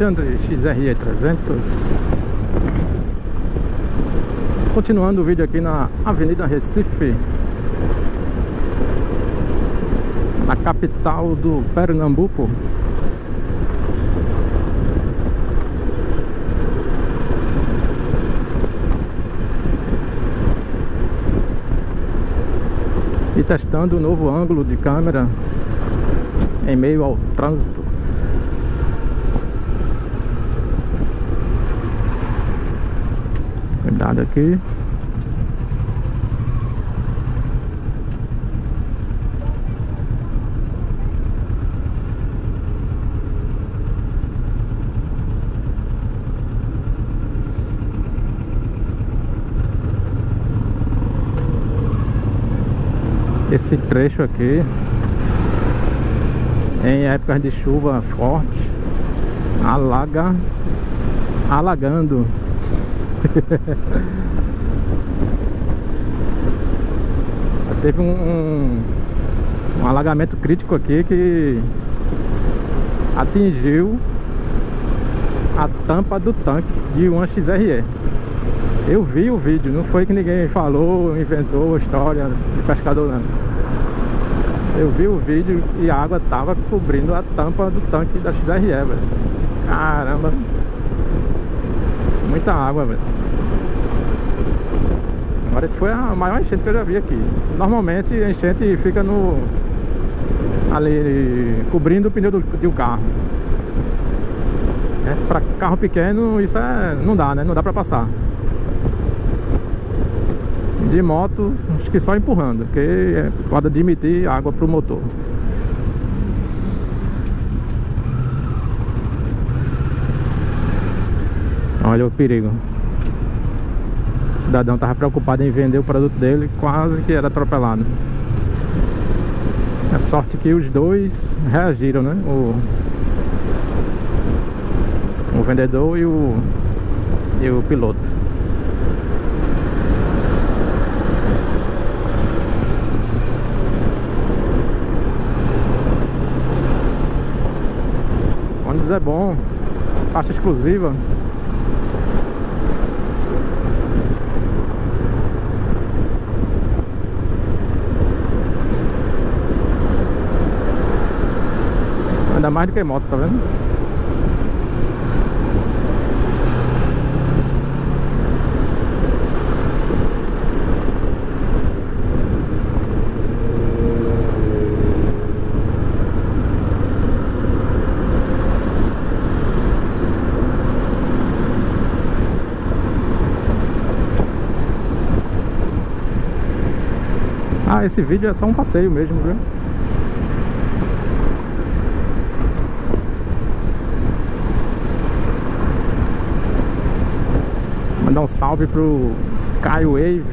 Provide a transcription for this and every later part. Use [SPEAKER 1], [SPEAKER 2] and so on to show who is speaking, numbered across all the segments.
[SPEAKER 1] Alexandre XRE 300 Continuando o vídeo aqui na Avenida Recife Na capital do Pernambuco. E testando o novo ângulo de câmera Em meio ao trânsito Cuidado aqui. Esse trecho aqui em épocas de chuva forte alaga alagando Teve um, um, um alagamento crítico aqui que atingiu a tampa do tanque de uma XRE. Eu vi o vídeo, não foi que ninguém falou, inventou a história de pescador não. Eu vi o vídeo e a água tava cobrindo a tampa do tanque da XRE, velho. Caramba. Muita água, velho. Agora esse foi a maior enchente que eu já vi aqui. Normalmente a enchente fica no... Ali, cobrindo o pneu do, do carro. É, para carro pequeno isso é, não dá, né? Não dá pra passar. De moto, acho que só empurrando, porque pode admitir água pro motor. Olha o perigo. O cidadão estava preocupado em vender o produto dele, quase que era atropelado. A sorte que os dois reagiram, né? O, o vendedor e o, e o piloto. O ônibus é bom, faixa exclusiva. Anda mais do que moto, tá vendo? Ah, esse vídeo é só um passeio mesmo, viu? Mandar um salve pro Skywave.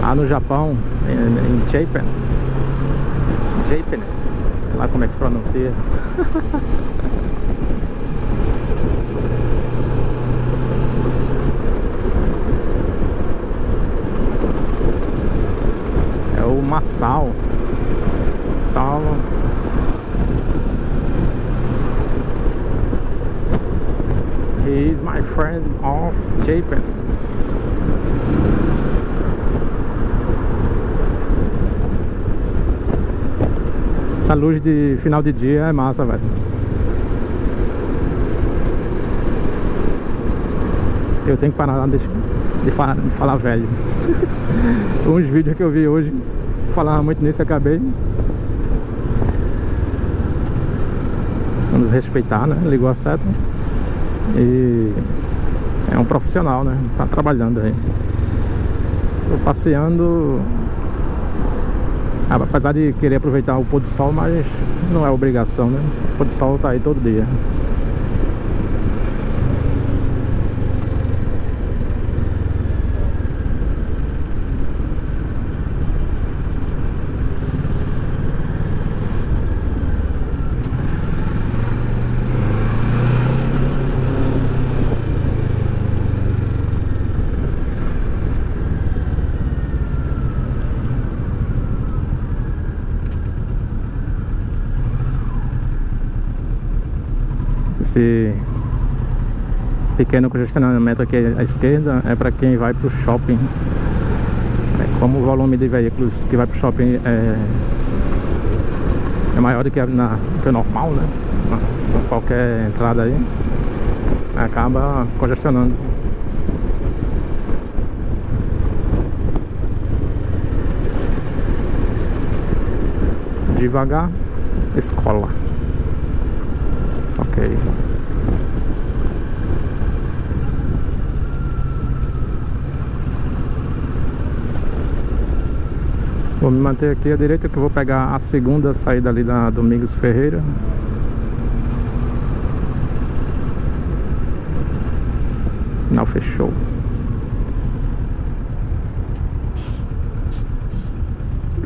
[SPEAKER 1] Lá no Japão, em, Japan. Japan, sei lá como é que se pronuncia. É o Massal Salva He is my friend of Japan. Essa luz de final de dia é massa, velho. Eu tenho que parar de, de, falar, de falar velho. Uns vídeos que eu vi hoje falava muito nisso e acabei. Vamos respeitar, né? Ligou a seta. E é um profissional, né? Tá trabalhando aí. Tô passeando Apesar de querer aproveitar o pôr do sol, mas não é obrigação, né? O pôr do sol tá aí todo dia. Esse pequeno congestionamento aqui à esquerda é para quem vai para o shopping. É, como o volume de veículos que vai para o shopping é, é maior do que, na, que o normal, né? Qualquer entrada aí acaba congestionando. Devagar, escola. Ok. Vou me manter aqui à direita que eu vou pegar a segunda saída ali da Domingos Ferreira. O sinal fechou.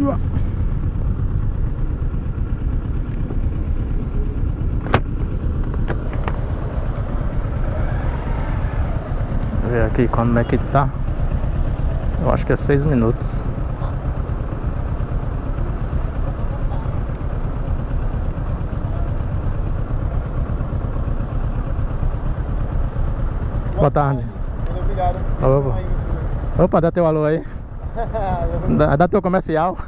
[SPEAKER 1] Uau. Ver aqui como é que tá. Eu acho que é 6 minutos. Boa tarde.
[SPEAKER 2] Muito obrigado
[SPEAKER 1] Opa, Opa dá teu alô aí. Dá, dá teu comercial.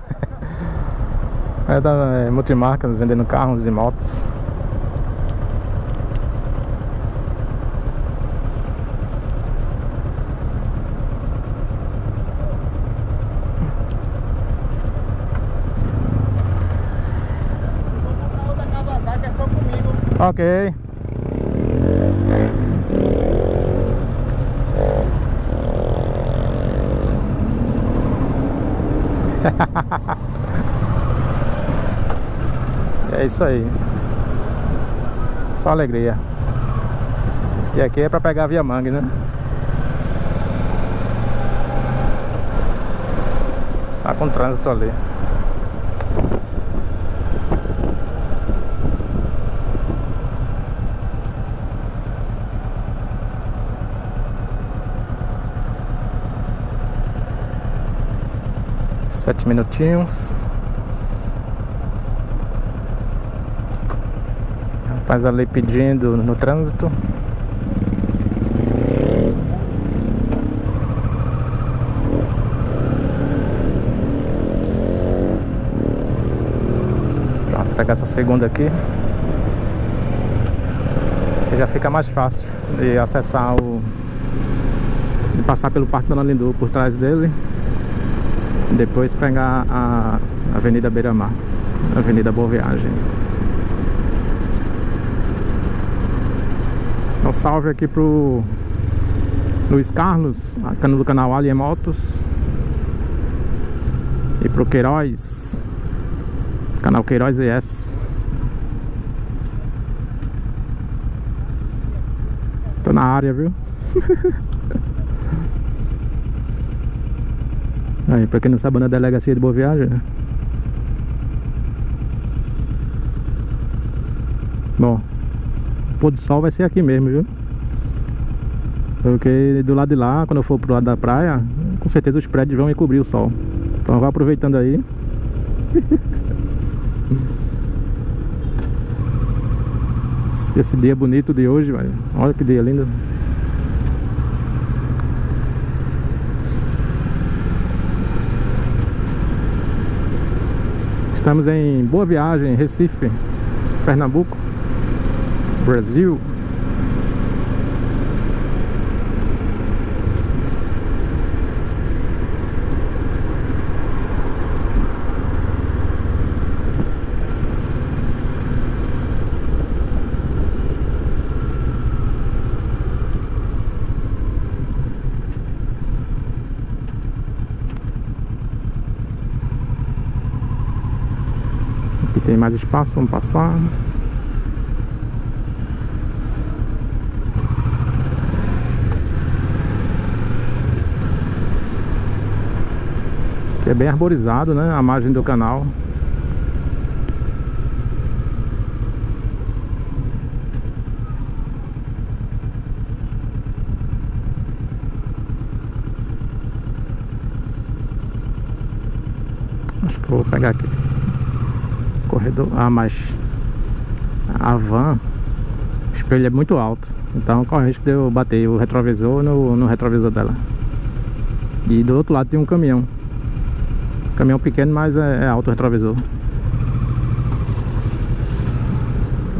[SPEAKER 1] É da é, multimarcas vendendo carros e motos Ok. é isso aí. Só alegria. E aqui é pra pegar via mangue, né? Tá com trânsito ali. Sete minutinhos. Rapaz ali pedindo no trânsito. Pronto, pegar essa segunda aqui. Que já fica mais fácil de acessar o. de passar pelo Parque Dona Lindu por trás dele. Depois pegar a Avenida Beira Mar, Avenida Boa Viagem. Um salve aqui pro Luiz Carlos, do canal Alien Motos. E pro Queiroz, canal Queiroz ES. Tô na área, viu? Aí, pra quem não sabe, na delegacia de Boa Viagem. Né? Bom, o pôr do sol vai ser aqui mesmo, viu? Porque do lado de lá, quando eu for pro lado da praia, com certeza os prédios vão encobrir o sol. Então vá aproveitando aí. Esse dia bonito de hoje, velho. Olha que dia lindo. Estamos em Boa Viagem, Recife, Pernambuco, Brasil. Tem mais espaço, vamos passar. Aqui é bem arborizado, né? A margem do canal. Acho que eu vou pegar aqui. Corredor. Ah, mas a van, o espelho é muito alto. Então corre o risco de eu bater o retrovisor no, no retrovisor dela. E do outro lado tem um caminhão. Caminhão pequeno, mas é, é alto o retrovisor.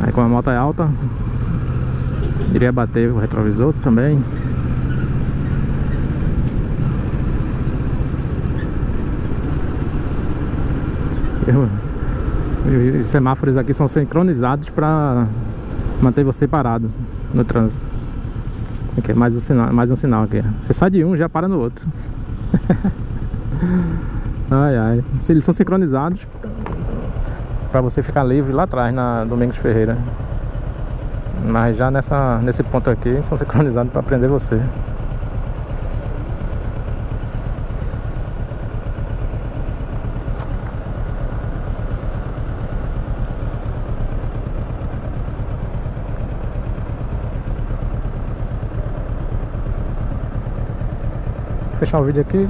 [SPEAKER 1] Aí como a moto é alta, iria bater o retrovisor também. Os semáforos aqui são sincronizados para manter você parado no trânsito. Aqui mais um sinal, mais um sinal aqui. Você sai de um já para no outro. ai ai. Eles são sincronizados para você ficar livre lá atrás na Domingos Ferreira. Mas já nessa, nesse ponto aqui são sincronizados para prender você. Fechar o vídeo aqui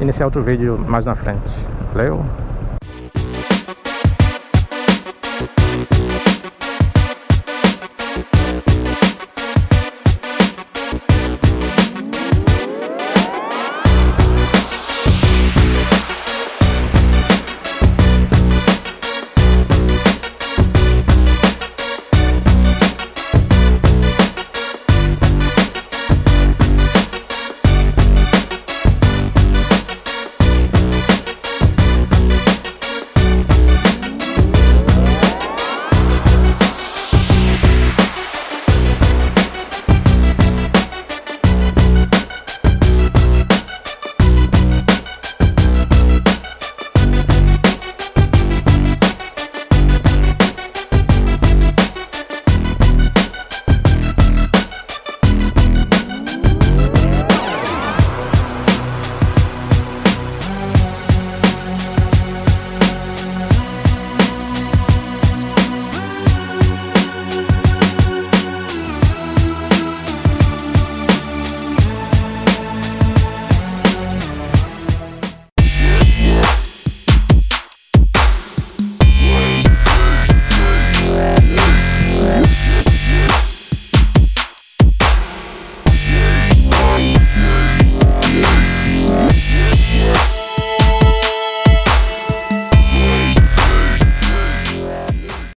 [SPEAKER 1] iniciar outro vídeo mais na frente. Valeu?